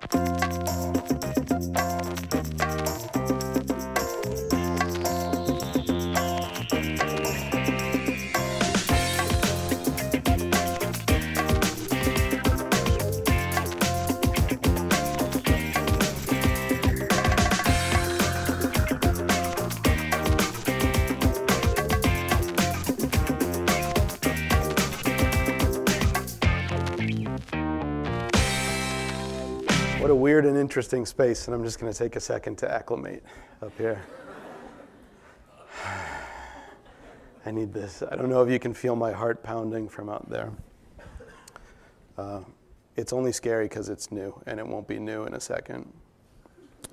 フフフフ。Interesting space, and I'm just going to take a second to acclimate up here. I need this. I don't know if you can feel my heart pounding from out there. Uh, it's only scary because it's new, and it won't be new in a second.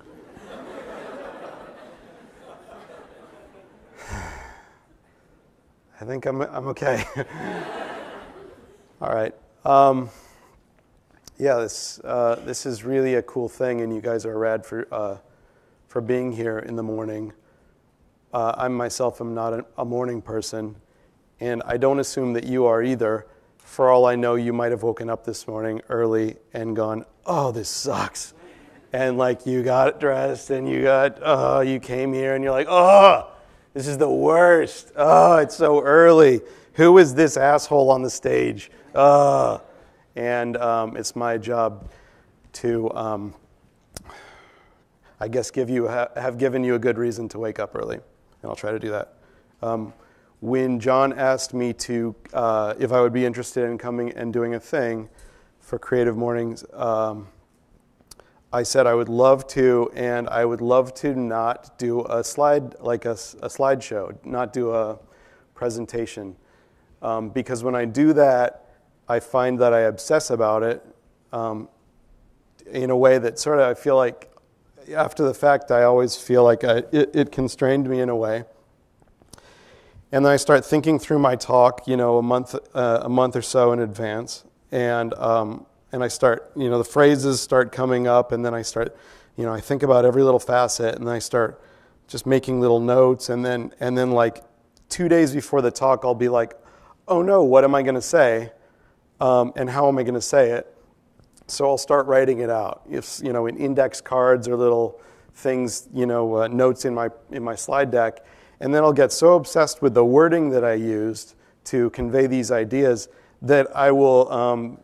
I think I'm, I'm okay. All right. Um, yeah, this, uh, this is really a cool thing, and you guys are rad for, uh, for being here in the morning. Uh, I myself am not a, a morning person, and I don't assume that you are either. For all I know, you might have woken up this morning early and gone, oh, this sucks. And like you got dressed and you got, oh, you came here and you're like, oh, this is the worst. Oh, it's so early. Who is this asshole on the stage? Oh. And um, it's my job to, um, I guess, give you, have given you a good reason to wake up early. And I'll try to do that. Um, when John asked me to, uh, if I would be interested in coming and doing a thing for Creative Mornings, um, I said I would love to, and I would love to not do a slide, like a, a slideshow, not do a presentation. Um, because when I do that, I find that I obsess about it um, in a way that sort of I feel like after the fact, I always feel like I, it, it, constrained me in a way. And then I start thinking through my talk, you know, a month, uh, a month or so in advance. And, um, and I start, you know, the phrases start coming up, and then I start, you know, I think about every little facet, and then I start just making little notes. And then, and then like two days before the talk, I'll be like, oh no, what am I going to say? Um, and how am I going to say it? So I'll start writing it out. If you know, in index cards or little things, you know, uh, notes in my in my slide deck, and then I'll get so obsessed with the wording that I used to convey these ideas that I will um,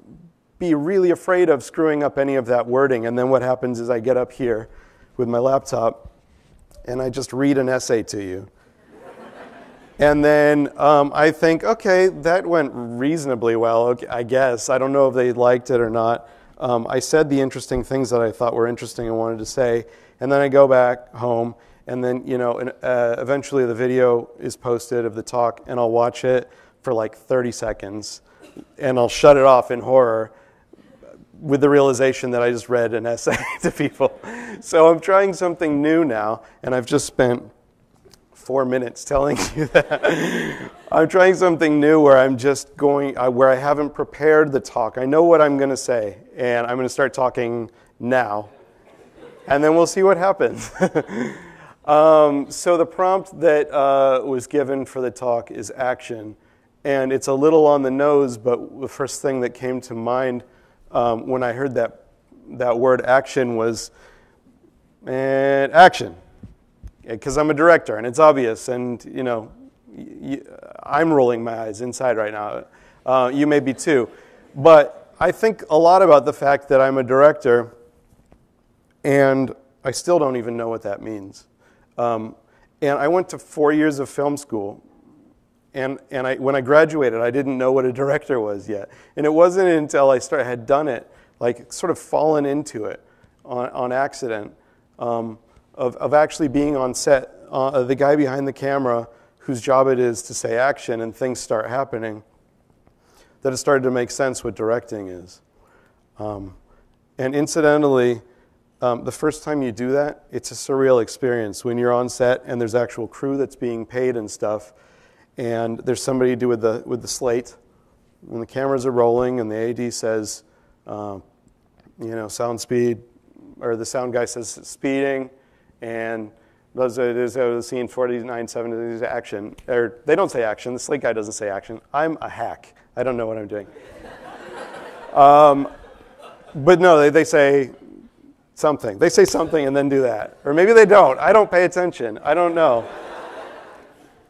be really afraid of screwing up any of that wording. And then what happens is I get up here with my laptop and I just read an essay to you. And then um, I think, okay, that went reasonably well, okay, I guess. I don't know if they liked it or not. Um, I said the interesting things that I thought were interesting and wanted to say. And then I go back home, and then, you know, and, uh, eventually the video is posted of the talk, and I'll watch it for like 30 seconds, and I'll shut it off in horror with the realization that I just read an essay to people. So I'm trying something new now, and I've just spent four minutes telling you that. I'm trying something new where I'm just going, where I haven't prepared the talk. I know what I'm going to say, and I'm going to start talking now. And then we'll see what happens. um, so, the prompt that uh, was given for the talk is action. And it's a little on the nose, but the first thing that came to mind um, when I heard that, that word action was, and action because I'm a director and it's obvious, and you know, I'm rolling my eyes inside right now. Uh, you may be too, but I think a lot about the fact that I'm a director, and I still don't even know what that means. Um, and I went to four years of film school, and, and I, when I graduated, I didn't know what a director was yet. And it wasn't until I started, had done it, like sort of fallen into it on, on accident. Um, of, of actually being on set, uh, the guy behind the camera whose job it is to say action and things start happening, that it started to make sense what directing is. Um, and incidentally, um, the first time you do that, it's a surreal experience when you're on set and there's actual crew that's being paid and stuff, and there's somebody to do with the with the slate, and the cameras are rolling, and the AD says, uh, you know, sound speed, or the sound guy says speeding, and those are, there's a scene 4970 action. Or they don't say action. The slate guy doesn't say action. I'm a hack. I don't know what I'm doing. um, but no, they, they say something. They say something and then do that. Or maybe they don't. I don't pay attention. I don't know.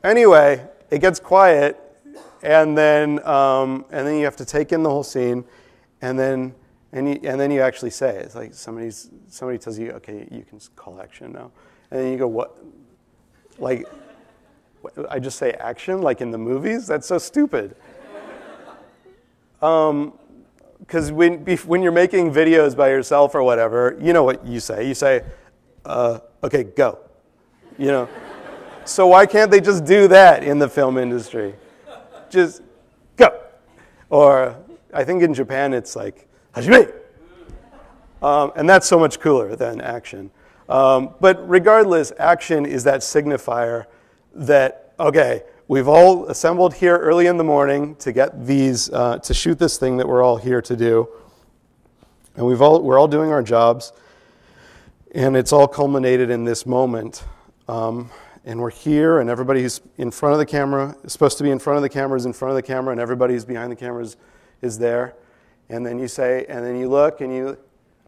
anyway, it gets quiet, and then, um, and then you have to take in the whole scene, and then, and, you, and then you actually say it. It's like somebody's, somebody tells you, okay, you can call action now. And then you go, what? Like, I just say action like in the movies? That's so stupid. Um, because when, when you're making videos by yourself or whatever, you know what you say. You say, uh, okay, go. You know? so why can't they just do that in the film industry? Just go. Or I think in Japan it's like, Hajime! Um, and that's so much cooler than action. Um, but regardless, action is that signifier that, okay, we've all assembled here early in the morning to get these, uh, to shoot this thing that we're all here to do. And we've all, we're all doing our jobs. And it's all culminated in this moment. Um, and we're here, and everybody who's in front of the camera is supposed to be in front of the camera, is in front of the camera, and everybody who's behind the camera is, is there. And then you say, and then you look, and you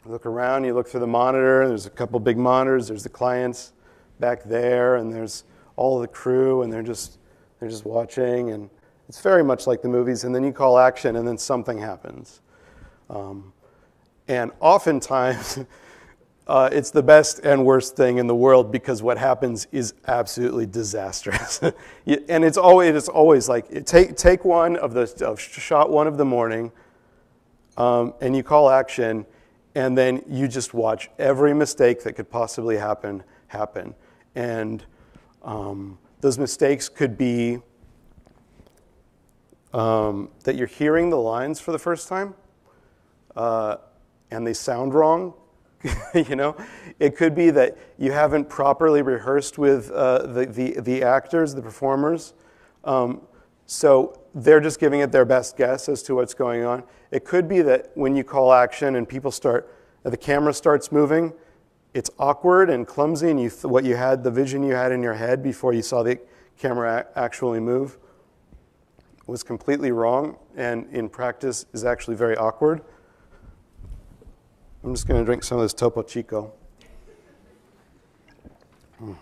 look around, you look through the monitor, there's a couple big monitors, there's the clients back there, and there's all the crew, and they're just they're just watching, and it's very much like the movies. And then you call action, and then something happens. Um, and oftentimes, uh, it's the best and worst thing in the world because what happens is absolutely disastrous. and it's always, it's always like take, take one of the of shot one of the morning, um, and you call action, and then you just watch every mistake that could possibly happen happen. And um, those mistakes could be um, that you're hearing the lines for the first time uh, and they sound wrong. you know, it could be that you haven't properly rehearsed with uh, the, the, the, actors, the performers. Um, so they're just giving it their best guess as to what's going on. It could be that when you call action and people start, the camera starts moving, it's awkward and clumsy, and you th- what you had, the vision you had in your head before you saw the camera actually move, was completely wrong, and in practice is actually very awkward. I'm just going to drink some of this Topo Chico. Mm.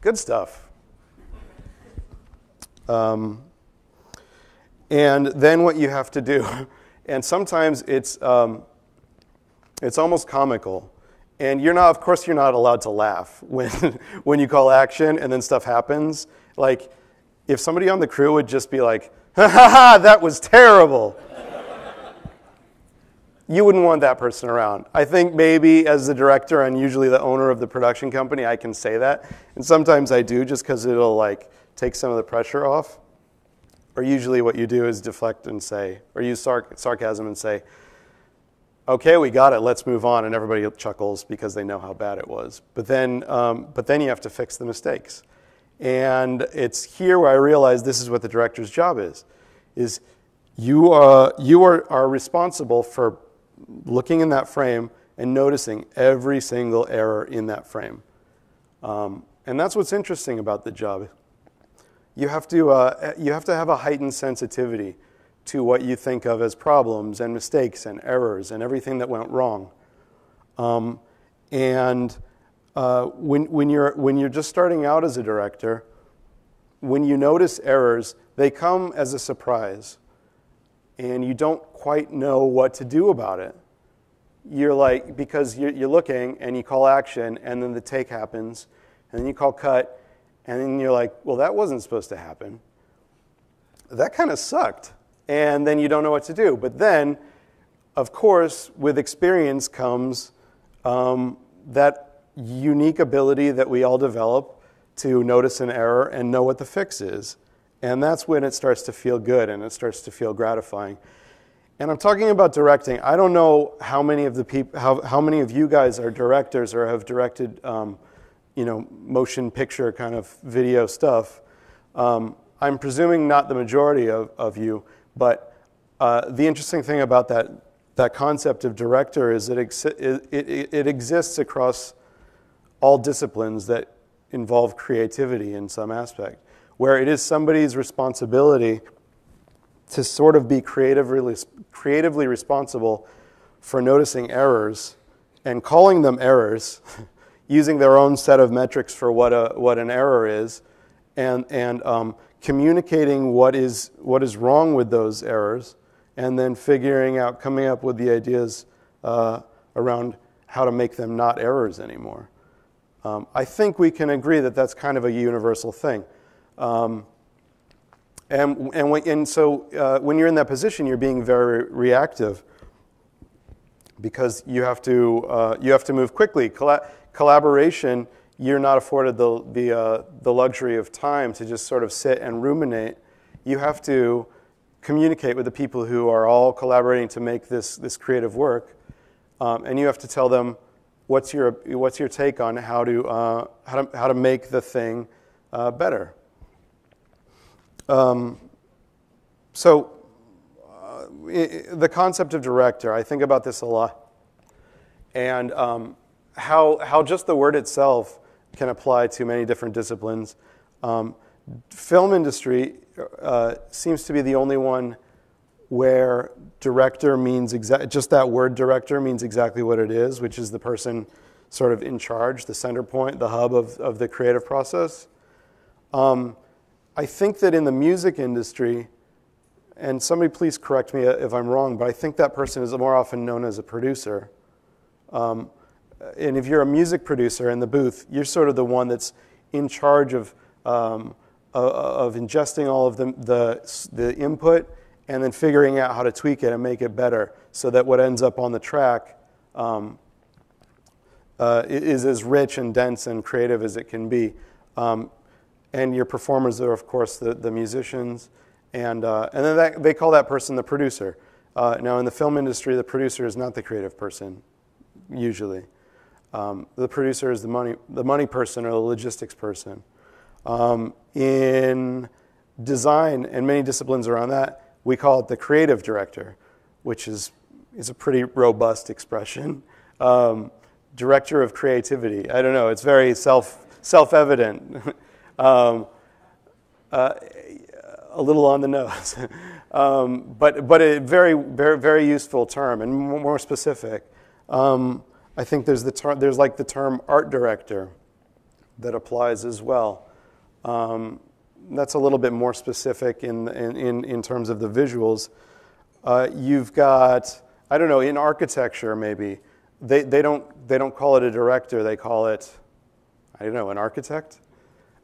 Good stuff. Um, and then what you have to do, and sometimes it's um, it's almost comical. And you're not, of course, you're not allowed to laugh when, when you call action and then stuff happens. Like, if somebody on the crew would just be like, ha ha ha, that was terrible, you wouldn't want that person around. I think maybe as the director and usually the owner of the production company, I can say that. And sometimes I do just because it'll like take some of the pressure off. Or usually what you do is deflect and say, or use sarcasm and say, okay, we got it, let's move on, and everybody chuckles because they know how bad it was. But then, um, but then you have to fix the mistakes. And it's here where I realize this is what the director's job is, is you, are, you are, are responsible for looking in that frame and noticing every single error in that frame. Um, and that's what's interesting about the job. You have, to, uh, you have to have a heightened sensitivity to what you think of as problems and mistakes and errors and everything that went wrong. Um, and uh, when, when, you're, when you're just starting out as a director, when you notice errors, they come as a surprise. And you don't quite know what to do about it. You're like, because you're, you're looking and you call action, and then the take happens, and then you call cut, and then you're like, well, that wasn't supposed to happen. That kind of sucked and then you don't know what to do. But then, of course, with experience comes um, that unique ability that we all develop to notice an error and know what the fix is. And that's when it starts to feel good and it starts to feel gratifying. And I'm talking about directing. I don't know how many of the people, how, how many of you guys are directors or have directed, um, you know, motion picture kind of video stuff. Um, I'm presuming not the majority of, of you, but uh, the interesting thing about that, that concept of director is that it, it, it, it exists across all disciplines that involve creativity in some aspect, where it is somebody's responsibility to sort of be creatively, creatively responsible for noticing errors and calling them errors, using their own set of metrics for what, a, what an error is, and, and um, communicating what is, what is wrong with those errors, and then figuring out, coming up with the ideas uh, around how to make them not errors anymore. Um, I think we can agree that that's kind of a universal thing. Um, and, and, and so uh, when you're in that position, you're being very reactive because you have to, uh, you have to move quickly. Colla- collaboration, you're not afforded the, the, uh, the luxury of time to just sort of sit and ruminate. You have to communicate with the people who are all collaborating to make this, this creative work. Um, and you have to tell them what's your, what's your take on how to, uh, how to, how to make the thing uh, better. Um, so, uh, the concept of director, I think about this a lot. And um, how, how just the word itself can apply to many different disciplines. Um, film industry uh, seems to be the only one where director means exa- just that word director means exactly what it is, which is the person sort of in charge, the center point, the hub of, of the creative process. Um, I think that in the music industry, and somebody please correct me if I'm wrong, but I think that person is more often known as a producer. Um, and if you're a music producer in the booth, you're sort of the one that's in charge of, um, of ingesting all of the, the, the input and then figuring out how to tweak it and make it better so that what ends up on the track um, uh, is as rich and dense and creative as it can be. Um, and your performers are, of course, the, the musicians. And, uh, and then that, they call that person the producer. Uh, now, in the film industry, the producer is not the creative person, usually. Um, the producer is the money, the money person or the logistics person. Um, in design and many disciplines around that, we call it the creative director, which is, is a pretty robust expression. Um, director of creativity. I don't know, it's very self, self-evident. Um, uh, a little on the nose, um, but, but a very, very, very useful term and more specific. I think there's, the ter- there's like the term art director that applies as well. Um, that's a little bit more specific in, in, in terms of the visuals. Uh, you've got, I don't know, in architecture maybe, they, they, don't, they don't call it a director, they call it, I don't know, an architect?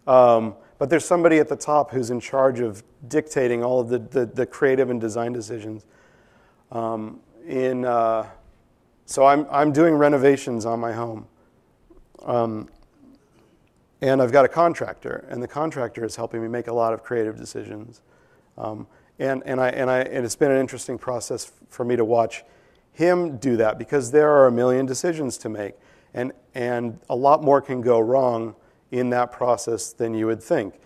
Um, but there's somebody at the top who's in charge of dictating all of the, the, the creative and design decisions. Um, in, uh, so I'm, I'm doing renovations on my home. Um, and I've got a contractor, and the contractor is helping me make a lot of creative decisions. Um, and, and, I, and, I, and it's been an interesting process for me to watch him do that because there are a million decisions to make, and, and a lot more can go wrong in that process than you would think.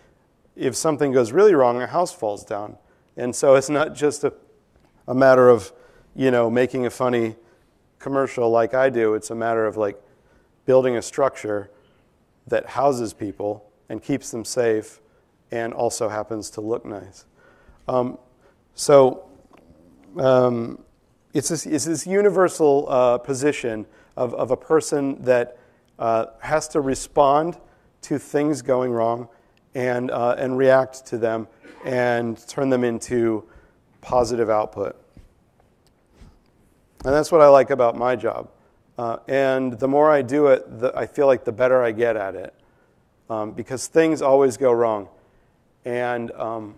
If something goes really wrong, a house falls down. And so it's not just a, a matter of, you know, making a funny commercial like I do. It's a matter of like building a structure that houses people and keeps them safe and also happens to look nice. Um, so um, it's, this, it's this universal uh, position of, of a person that uh, has to respond to things going wrong and, uh, and react to them and turn them into positive output. And that's what I like about my job. Uh, and the more I do it, the, I feel like the better I get at it um, because things always go wrong. And um,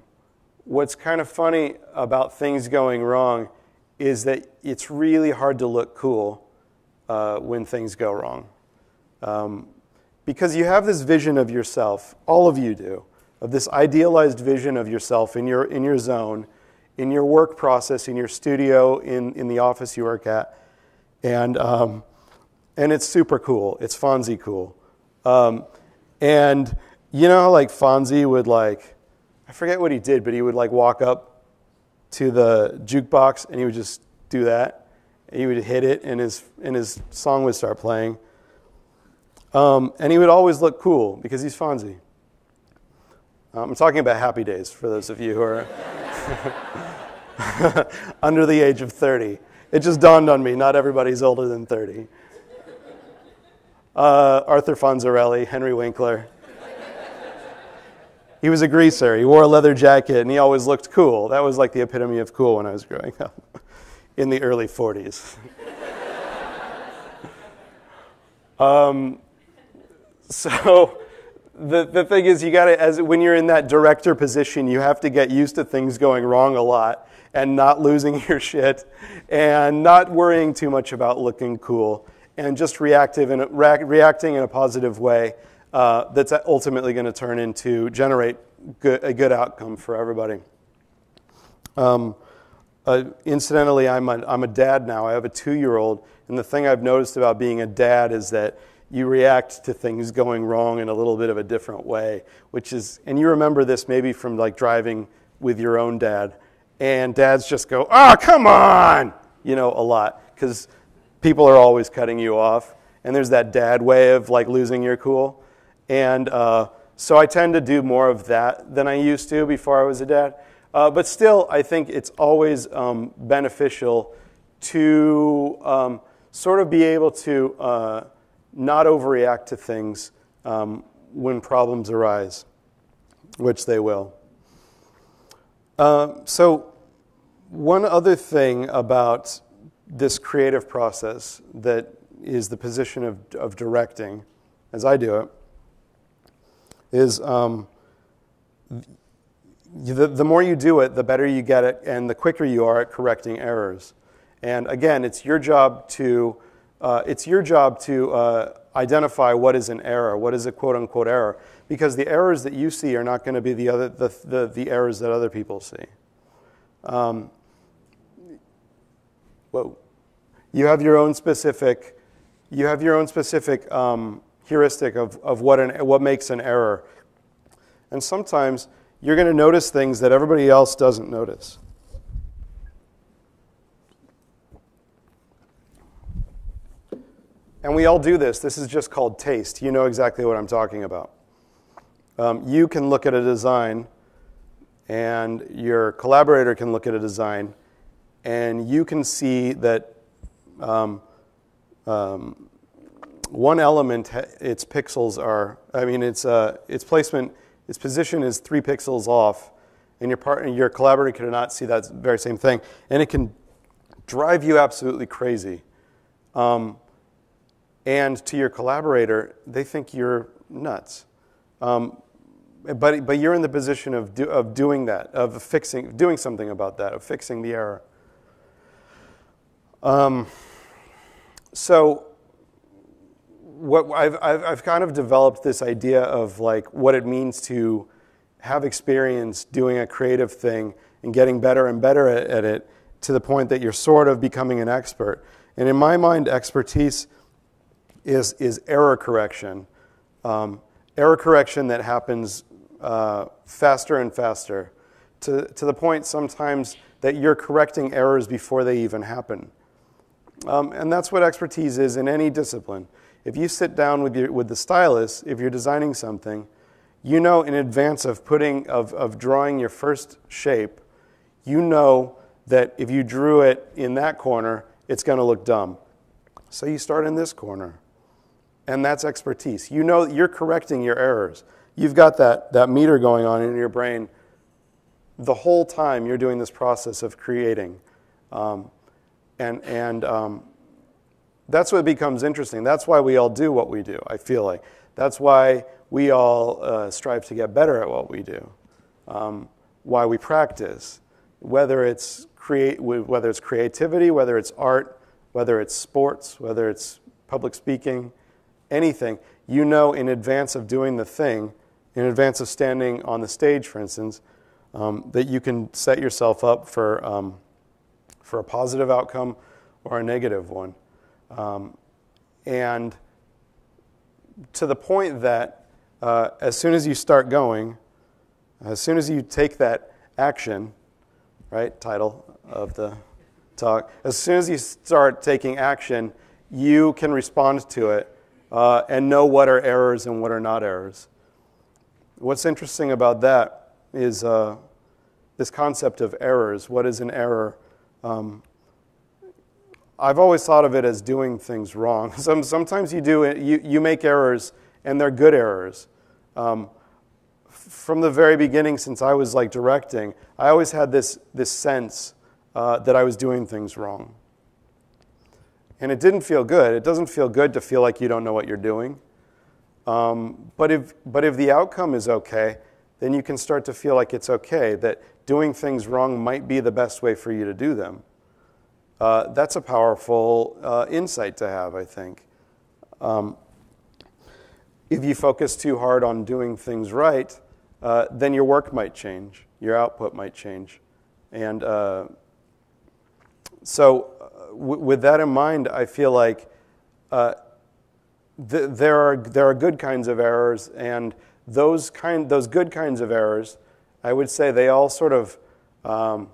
what's kind of funny about things going wrong is that it's really hard to look cool uh, when things go wrong. Um, because you have this vision of yourself, all of you do, of this idealized vision of yourself in your, in your zone, in your work process, in your studio, in, in the office you work at. And, um, and it's super cool. It's Fonzie cool. Um, and you know, like Fonzie would like, I forget what he did, but he would like walk up to the jukebox and he would just do that. He would hit it and his, and his song would start playing. Um, and he would always look cool because he's Fonzie. Um, I'm talking about happy days for those of you who are under the age of 30. it just dawned on me. Not everybody's older than 30. Uh, Arthur Fonzarelli, Henry Winkler. He was a greaser. He wore a leather jacket and he always looked cool. That was like the epitome of cool when I was growing up in the early 40s. um, so the, the thing is you got to as when you're in that director position you have to get used to things going wrong a lot and not losing your shit and not worrying too much about looking cool and just reactive and reacting in a positive way uh, that's ultimately going to turn into generate good, a good outcome for everybody. Um, uh, incidentally I'm a, I'm a dad now. I have a two-year-old and the thing i've noticed about being a dad is that you react to things going wrong in a little bit of a different way, which is, and you remember this maybe from like driving with your own dad, and dads just go, oh, come on, you know, a lot, because people are always cutting you off, and there's that dad way of like losing your cool. And uh, so I tend to do more of that than I used to before I was a dad. Uh, but still, I think it's always um, beneficial to um, sort of be able to. Uh, not overreact to things um, when problems arise, which they will. Uh, so, one other thing about this creative process that is the position of, of directing, as I do it, is um, the, the more you do it, the better you get it, and the quicker you are at correcting errors. And again, it's your job to uh, it's your job to uh, identify what is an error, what is a quote unquote error, because the errors that you see are not going to be the, other, the, the, the errors that other people see. Um, whoa. You have your own specific, you have your own specific um, heuristic of, of what, an, what makes an error. And sometimes you're going to notice things that everybody else doesn't notice. And we all do this. This is just called taste. You know exactly what I'm talking about. Um, you can look at a design, and your collaborator can look at a design, and you can see that um, um, one element, its pixels are, I mean, its, uh, its placement, its position is three pixels off, and your, partner, your collaborator cannot see that very same thing. And it can drive you absolutely crazy. Um, and to your collaborator, they think you're nuts. Um, but, but you're in the position of, do, of doing that, of fixing, doing something about that, of fixing the error. Um, so what I've, I've, I've kind of developed this idea of like what it means to have experience doing a creative thing and getting better and better at, at it to the point that you're sort of becoming an expert. And in my mind, expertise is, is error correction. Um, error correction that happens uh, faster and faster to, to the point sometimes that you're correcting errors before they even happen. Um, and that's what expertise is in any discipline. If you sit down with, your, with the stylus, if you're designing something, you know in advance of putting of, of drawing your first shape, you know that if you drew it in that corner, it's going to look dumb. So you start in this corner and that's expertise. You know you're correcting your errors. You've got that, that meter going on in your brain the whole time you're doing this process of creating. Um, and and um, that's what becomes interesting. That's why we all do what we do, I feel like. That's why we all uh, strive to get better at what we do, um, why we practice, whether it's, create, whether it's creativity, whether it's art, whether it's sports, whether it's public speaking anything, you know in advance of doing the thing, in advance of standing on the stage, for instance, um, that you can set yourself up for, um, for a positive outcome or a negative one. Um, and to the point that uh, as soon as you start going, as soon as you take that action, right, title of the talk, as soon as you start taking action, you can respond to it uh, and know what are errors and what are not errors. What's interesting about that is uh, this concept of errors. What is an error? Um, I've always thought of it as doing things wrong. Some, sometimes you do you, you make errors, and they're good errors. Um, from the very beginning, since I was like directing, I always had this, this sense uh, that I was doing things wrong. And it didn't feel good. It doesn't feel good to feel like you don't know what you're doing. Um, but, if, but if the outcome is okay, then you can start to feel like it's okay, that doing things wrong might be the best way for you to do them. Uh, that's a powerful uh, insight to have, I think. Um, if you focus too hard on doing things right, uh, then your work might change, your output might change. And uh, so, uh, w- with that in mind, I feel like uh, th- there, are, there are good kinds of errors, and those, kind, those good kinds of errors, I would say they all sort of, um,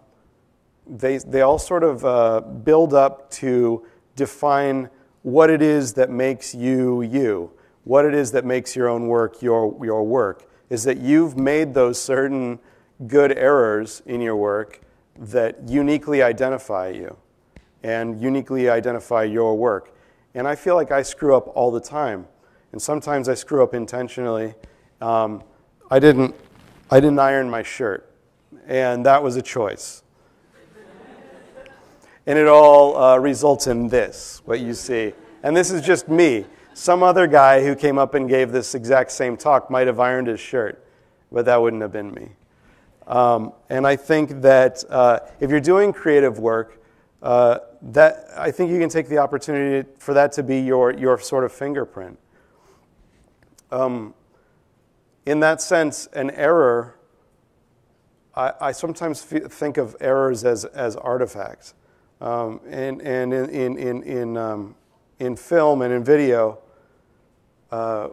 they, they all sort of uh, build up to define what it is that makes you you what it is that makes your own work your, your work is that you've made those certain good errors in your work that uniquely identify you and uniquely identify your work. And I feel like I screw up all the time. And sometimes I screw up intentionally. Um, I, didn't, I didn't iron my shirt, and that was a choice. and it all uh, results in this, what you see. And this is just me. Some other guy who came up and gave this exact same talk might have ironed his shirt, but that wouldn't have been me. Um, and I think that uh, if you're doing creative work, uh, that I think you can take the opportunity for that to be your, your sort of fingerprint. Um, in that sense, an error, I, I sometimes f- think of errors as, as artifacts. Um, and and in, in, in, in, um, in film and in video, uh,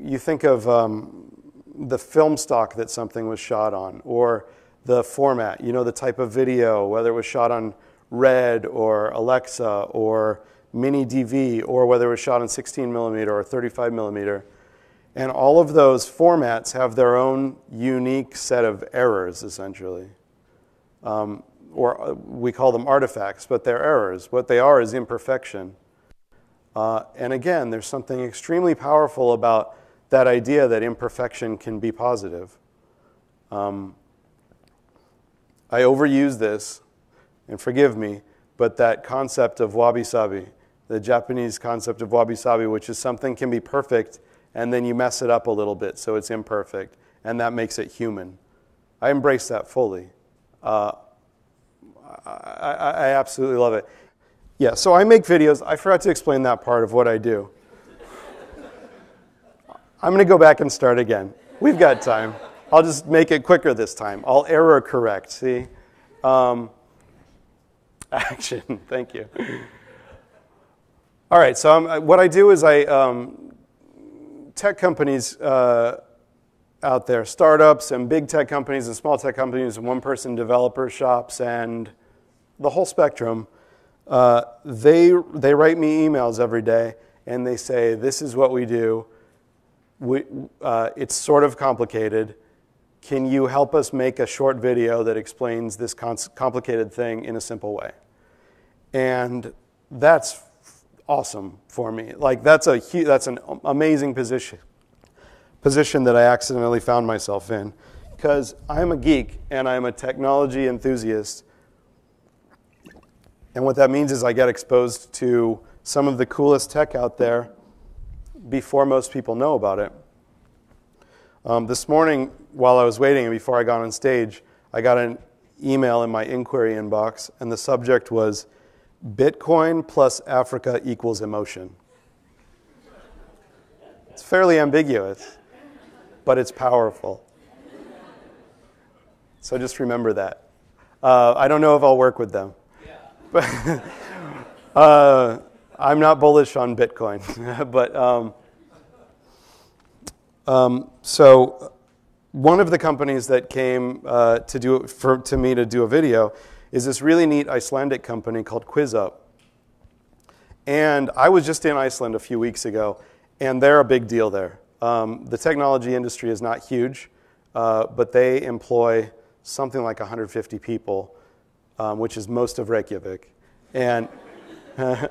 you think of um, the film stock that something was shot on, or the format, you know, the type of video, whether it was shot on Red or Alexa or Mini DV, or whether it was shot on 16 millimeter or 35 millimeter. And all of those formats have their own unique set of errors, essentially. Um, or uh, we call them artifacts, but they're errors. What they are is imperfection. Uh, and again, there's something extremely powerful about that idea that imperfection can be positive. Um, I overuse this, and forgive me, but that concept of wabi sabi, the Japanese concept of wabi sabi, which is something can be perfect and then you mess it up a little bit so it's imperfect, and that makes it human. I embrace that fully. Uh, I, I, I absolutely love it. Yeah, so I make videos. I forgot to explain that part of what I do. I'm going to go back and start again. We've got time. I'll just make it quicker this time. I'll error correct, see? Um, action, thank you. All right, so um, what I do is I, um, tech companies uh, out there, startups and big tech companies and small tech companies and one person developer shops and the whole spectrum uh, they, they write me emails every day and they say, This is what we do. We, uh, it's sort of complicated. Can you help us make a short video that explains this complicated thing in a simple way? And that's awesome for me. Like that's a that's an amazing position position that I accidentally found myself in because I'm a geek and I'm a technology enthusiast and what that means is I get exposed to some of the coolest tech out there before most people know about it. Um, this morning, while I was waiting and before I got on stage, I got an email in my inquiry inbox, and the subject was Bitcoin plus Africa equals emotion. It's fairly ambiguous, but it's powerful. So just remember that. Uh, I don't know if I'll work with them. But uh, I'm not bullish on Bitcoin. but um, um, so one of the companies that came uh, to do for, to me to do a video is this really neat Icelandic company called QuizUp. And I was just in Iceland a few weeks ago, and they're a big deal there. Um, the technology industry is not huge, uh, but they employ something like 150 people um, which is most of Reykjavik. And and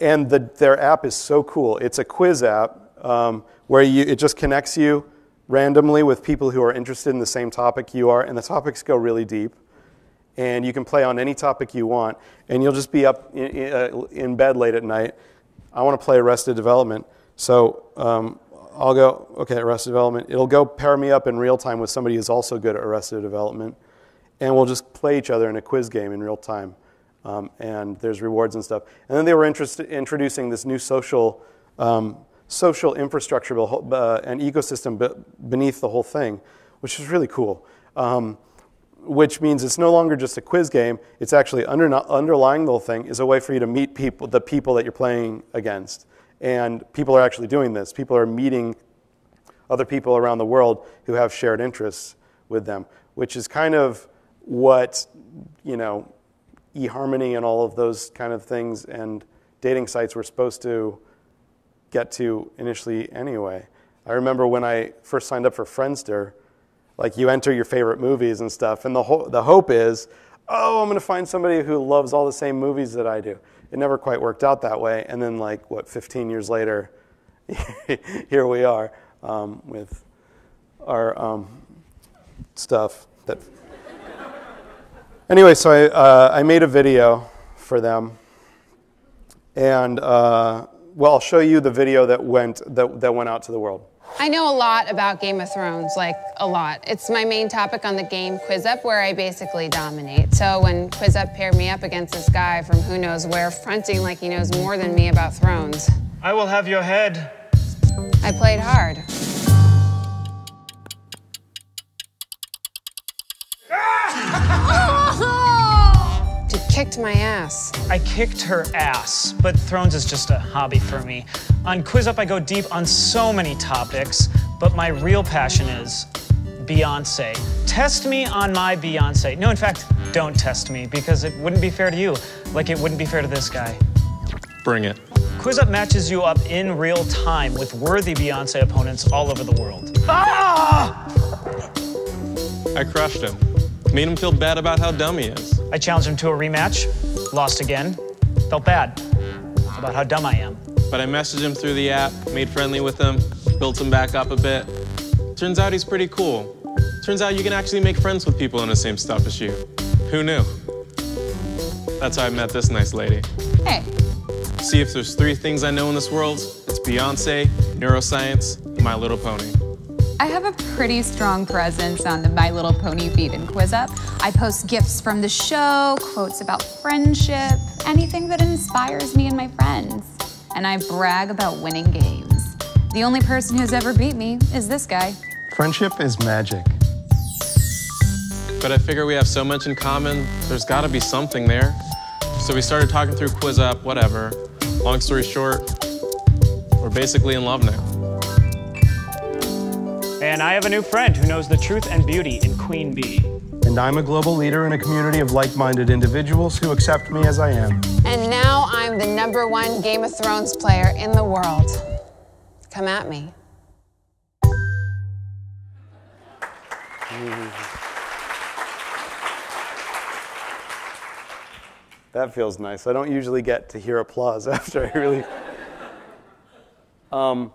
and the, their app is so cool. It's a quiz app um, where you, it just connects you randomly with people who are interested in the same topic you are, and the topics go really deep. And you can play on any topic you want, and you'll just be up in, uh, in bed late at night. I want to play Arrested Development, so um, I'll go, okay, Arrested Development. It'll go pair me up in real time with somebody who's also good at Arrested Development, and we'll just play each other in a quiz game in real time. Um, and there's rewards and stuff. And then they were interested introducing this new social um, social infrastructure uh, and ecosystem beneath the whole thing, which is really cool. Um, which means it's no longer just a quiz game. It's actually under, underlying the whole thing is a way for you to meet people, the people that you're playing against. And people are actually doing this. People are meeting other people around the world who have shared interests with them, which is kind of what, you know, eHarmony and all of those kind of things and dating sites were supposed to get to initially anyway. I remember when I first signed up for Friendster, like you enter your favorite movies and stuff, and the, ho- the hope is, oh, I'm going to find somebody who loves all the same movies that I do. It never quite worked out that way. And then, like, what, 15 years later, here we are um, with our um, stuff. That anyway, so I, uh, I made a video for them, and uh, well, I'll show you the video that went, that, that went out to the world. I know a lot about Game of Thrones, like a lot. It's my main topic on the game Quiz Up, where I basically dominate. So when Quiz Up paired me up against this guy from who knows where, fronting like he knows more than me about Thrones, I will have your head. I played hard. Kicked my ass. I kicked her ass, but Thrones is just a hobby for me. On Quiz Up, I go deep on so many topics, but my real passion is Beyonce. Test me on my Beyonce. No, in fact, don't test me because it wouldn't be fair to you, like it wouldn't be fair to this guy. Bring it. Quiz Up matches you up in real time with worthy Beyonce opponents all over the world. Ah! I crushed him. Made him feel bad about how dumb he is. I challenged him to a rematch, lost again, felt bad about how dumb I am. But I messaged him through the app, made friendly with him, built him back up a bit. Turns out he's pretty cool. Turns out you can actually make friends with people in the same stuff as you. Who knew? That's how I met this nice lady. Hey. See if there's three things I know in this world, it's Beyonce, neuroscience, My Little Pony. I have a pretty strong presence on the My Little Pony feed and Quiz Up. I post gifts from the show, quotes about friendship, anything that inspires me and my friends. And I brag about winning games. The only person who's ever beat me is this guy. Friendship is magic. But I figure we have so much in common, there's gotta be something there. So we started talking through Quiz Up, whatever. Long story short, we're basically in love now. And I have a new friend who knows the truth and beauty in Queen Bee. And I'm a global leader in a community of like minded individuals who accept me as I am. And now I'm the number one Game of Thrones player in the world. Come at me. That feels nice. I don't usually get to hear applause after I really. Um,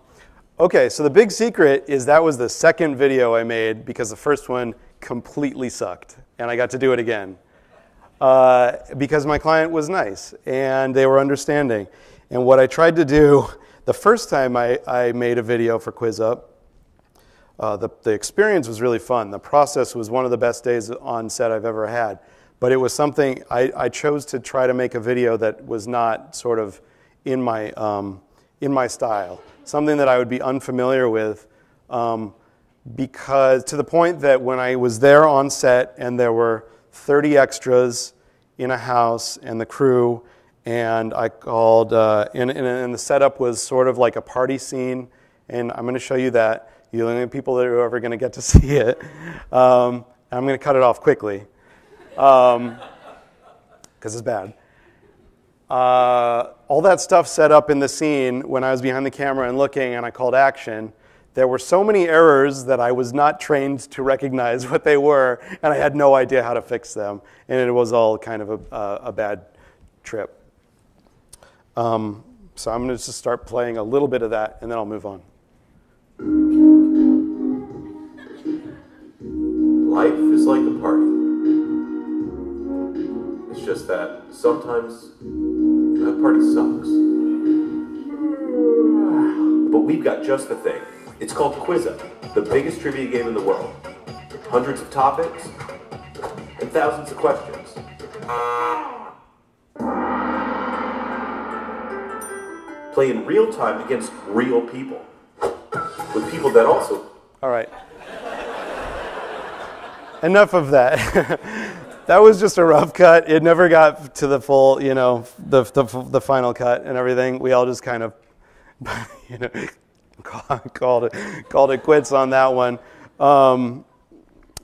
Okay, so the big secret is that was the second video I made because the first one completely sucked, and I got to do it again. Uh, because my client was nice and they were understanding. And what I tried to do the first time I, I made a video for QuizUp, uh, the, the experience was really fun. The process was one of the best days on set I've ever had. But it was something I, I chose to try to make a video that was not sort of in my, um, in my style something that I would be unfamiliar with. Um, because to the point that when I was there on set and there were 30 extras in a house and the crew, and I called, uh, and, and, and, the setup was sort of like a party scene, and I'm going to show you that. You're the only people that are ever going to get to see it. Um, I'm going to cut it off quickly because um, it's bad uh, all that stuff set up in the scene when I was behind the camera and looking and I called action, there were so many errors that I was not trained to recognize what they were, and I had no idea how to fix them. And it was all kind of a, a bad trip. Um, so I'm going to just start playing a little bit of that, and then I'll move on. Life is like a party. It's just that sometimes party sucks. But we've got just the thing. It's called QuizUp, the biggest trivia game in the world. Hundreds of topics and thousands of questions. Play in real time against real people. With people that also All right. Enough of that. that was just a rough cut. It never got to the full, you know, the, the, the final cut and everything. We all just kind of, you know, called it, called it quits on that one. Um,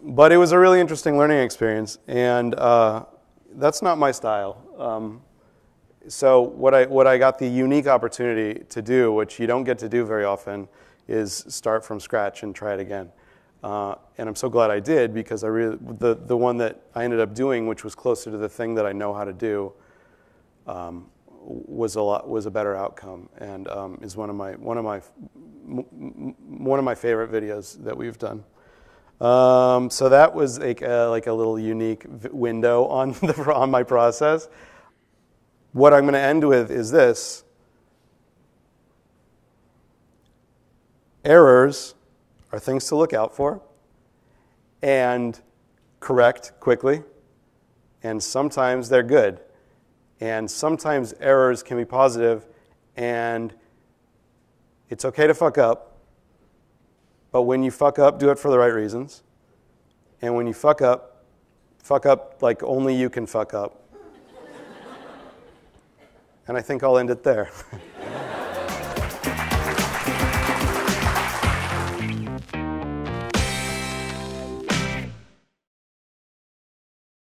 but it was a really interesting learning experience, and uh, that's not my style. Um, so what I what I got the unique opportunity to do, which you don't get to do very often, is start from scratch and try it again. Uh, and I'm so glad I did because I really the the one that I ended up doing, which was closer to the thing that I know how to do, um, was a lot was a better outcome, and um, is one of my one of my one of my favorite videos that we've done. Um, so that was like a, like a little unique window on the on my process. What I'm going to end with is this. Errors are things to look out for and correct quickly, and sometimes they're good. And sometimes errors can be positive, and it's okay to fuck up, but when you fuck up, do it for the right reasons. And when you fuck up, fuck up like only you can fuck up. and I think I'll end it there.